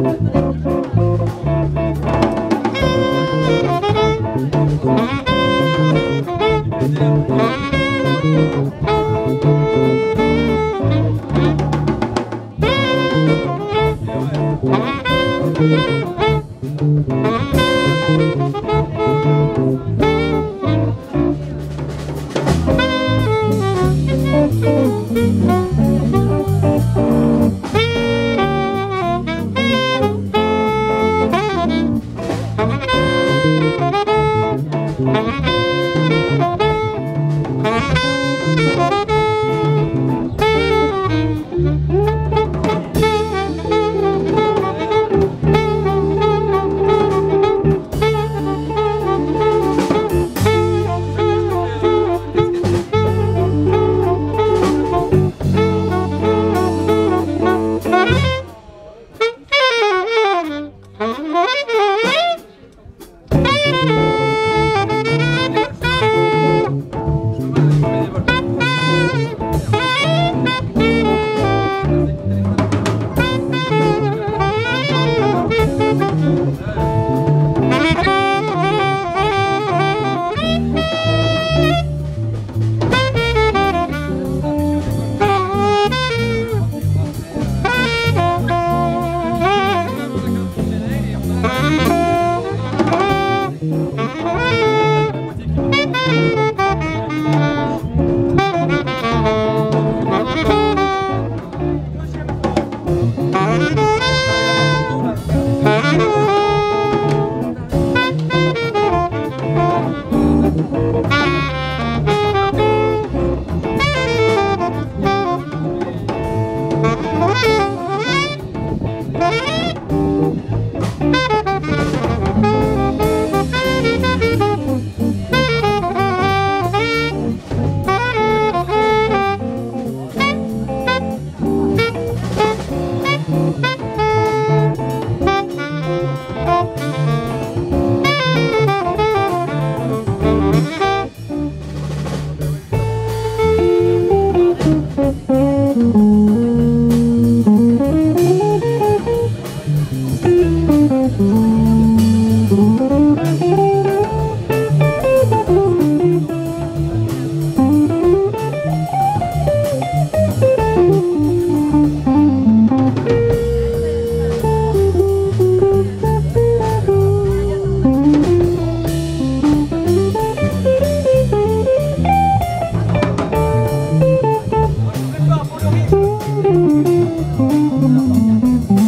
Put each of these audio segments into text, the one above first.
Thank Música oh you.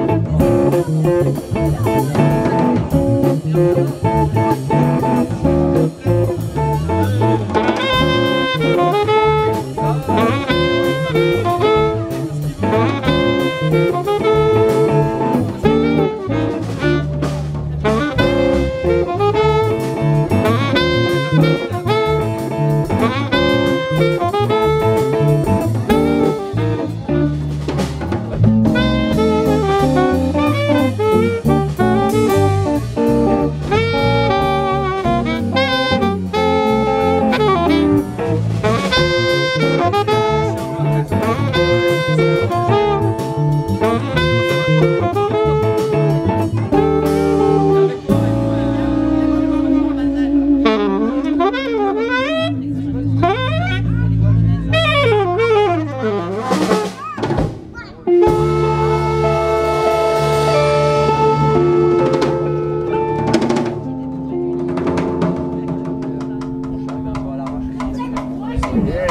Música Yeah.